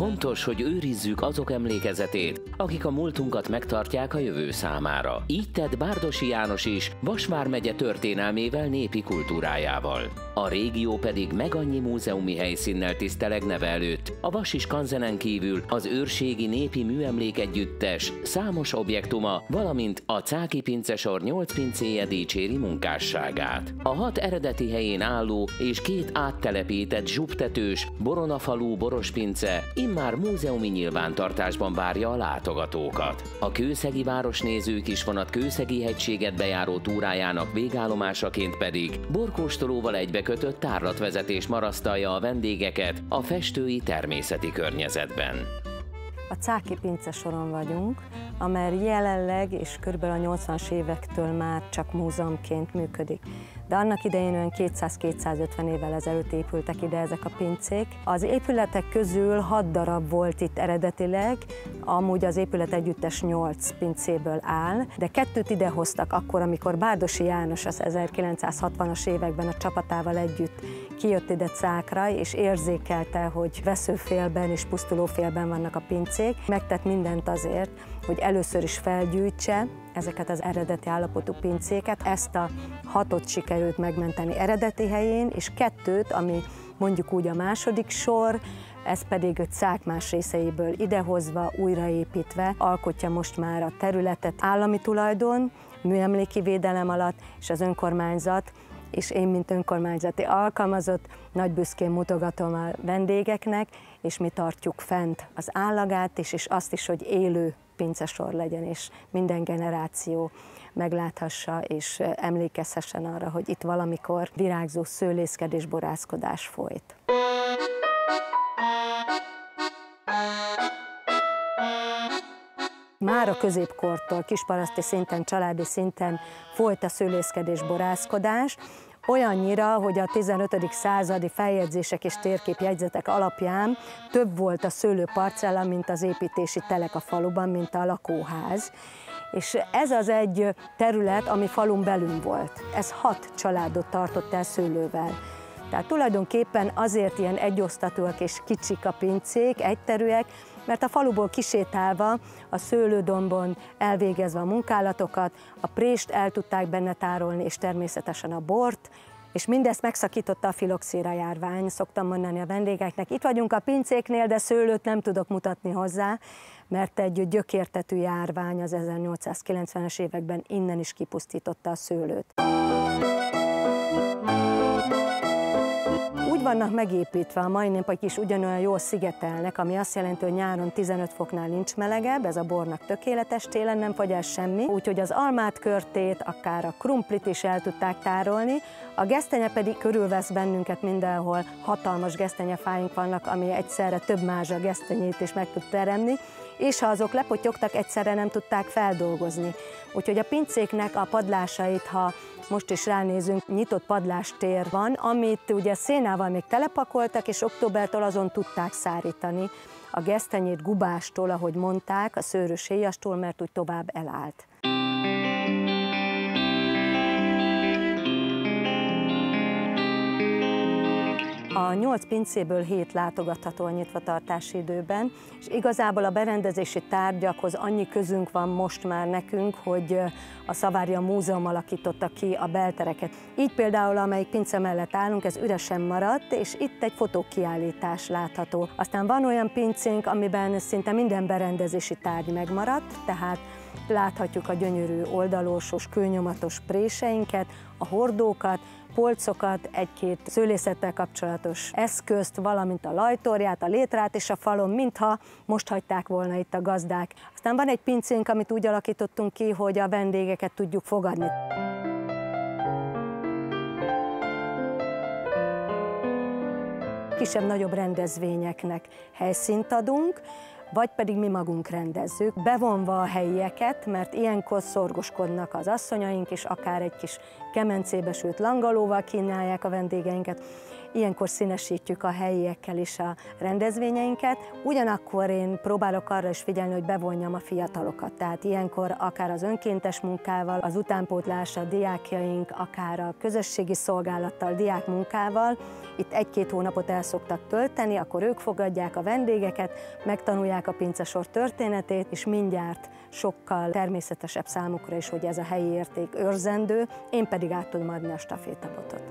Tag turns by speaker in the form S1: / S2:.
S1: Fontos, hogy őrizzük azok emlékezetét, akik a múltunkat megtartják a jövő számára. Így tett Bárdosi János is Vasvár megye történelmével, népi kultúrájával. A régió pedig meg annyi múzeumi helyszínnel tiszteleg neve előtt. A Vasis Kanzenen kívül az őrségi népi műemlék együttes számos objektuma, valamint a Cáki pincesor nyolc pincéje dicséri munkásságát. A hat eredeti helyén álló és két áttelepített zsubtetős Boronafalú Borospince immár múzeumi nyilvántartásban várja a látogatókat. A kőszegi városnézők is vonat kőszegi hegységet bejáró túrájának végállomásaként pedig borkóstolóval egybekötött tárlatvezetés marasztalja a vendégeket a festői természeti környezetben.
S2: A Cáki pince soron vagyunk, amely jelenleg és kb. a 80-as évektől már csak múzeumként működik de annak idején olyan 200-250 évvel ezelőtt épültek ide ezek a pincék. Az épületek közül 6 darab volt itt eredetileg, amúgy az épület együttes 8 pincéből áll, de kettőt idehoztak akkor, amikor Bárdosi János az 1960-as években a csapatával együtt kijött ide Cákra, és érzékelte, hogy veszőfélben és pusztulófélben vannak a pincék. Megtett mindent azért, hogy először is felgyűjtse ezeket az eredeti állapotú pincéket. Ezt a hatot sikerült megmenteni eredeti helyén, és kettőt, ami mondjuk úgy a második sor, ez pedig Cák más részeiből idehozva, újraépítve alkotja most már a területet állami tulajdon, műemléki védelem alatt, és az önkormányzat és én, mint önkormányzati alkalmazott, nagy büszkén mutogatom a vendégeknek, és mi tartjuk fent az állagát is, és azt is, hogy élő pincesor legyen, és minden generáció megláthassa és emlékezhessen arra, hogy itt valamikor virágzó szőlészkedés, borászkodás folyt. Már a középkortól, kisparaszti szinten, családi szinten folyt a szőlészkedés, borászkodás, olyannyira, hogy a 15. századi feljegyzések és térképjegyzetek alapján több volt a szőlőparcella, mint az építési telek a faluban, mint a lakóház. És ez az egy terület, ami falun belül volt. Ez hat családot tartott el szőlővel. Tehát tulajdonképpen azért ilyen egyosztatúak és kicsik a pincék, egyterűek, mert a faluból kisétálva, a szőlődombon elvégezve a munkálatokat, a prést el tudták benne tárolni, és természetesen a bort, és mindezt megszakította a filoxéra járvány, szoktam mondani a vendégeknek. Itt vagyunk a pincéknél, de szőlőt nem tudok mutatni hozzá, mert egy gyökértetű járvány az 1890-es években innen is kipusztította a szőlőt. Úgy vannak megépítve a mai népek is ugyanolyan jól szigetelnek, ami azt jelenti, hogy nyáron 15 foknál nincs melegebb, ez a bornak tökéletes, télen nem fogy el semmi, úgyhogy az almát körtét, akár a krumplit is el tudták tárolni, a gesztenye pedig körülvesz bennünket mindenhol, hatalmas gesztenyefáink vannak, ami egyszerre több mázsa gesztenyét is meg tud teremni, és ha azok lepotyogtak, egyszerre nem tudták feldolgozni. Úgyhogy a pincéknek a padlásait, ha most is ránézünk, nyitott padlástér van, amit ugye szénával még telepakoltak, és októbertől azon tudták szárítani a gesztenyét gubástól, ahogy mondták, a szőrös héjastól, mert úgy tovább elállt. A nyolc pincéből hét látogatható a nyitvatartási időben, és igazából a berendezési tárgyakhoz annyi közünk van most már nekünk, hogy a Szavária Múzeum alakította ki a beltereket. Így például, amelyik pince mellett állunk, ez üresen maradt, és itt egy fotókiállítás látható. Aztán van olyan pincénk, amiben szinte minden berendezési tárgy megmaradt, tehát láthatjuk a gyönyörű oldalósos, kőnyomatos préseinket, a hordókat, polcokat, egy-két szőlészettel kapcsolatos eszközt, valamint a lajtorját, a létrát és a falon, mintha most hagyták volna itt a gazdák. Aztán van egy pincénk, amit úgy alakítottunk ki, hogy a vendégeket tudjuk fogadni. Kisebb-nagyobb rendezvényeknek helyszínt adunk, vagy pedig mi magunk rendezzük, bevonva a helyieket, mert ilyenkor szorgoskodnak az asszonyaink, és akár egy kis kemencébe sült langalóval kínálják a vendégeinket, ilyenkor színesítjük a helyiekkel is a rendezvényeinket. Ugyanakkor én próbálok arra is figyelni, hogy bevonjam a fiatalokat. Tehát ilyenkor akár az önkéntes munkával, az utánpótlás, a diákjaink, akár a közösségi szolgálattal, diák munkával, itt egy-két hónapot el szoktak tölteni, akkor ők fogadják a vendégeket, megtanulják a pincesor történetét, és mindjárt sokkal természetesebb számukra is, hogy ez a helyi érték őrzendő, én pedig át tudom adni a stafétabotot.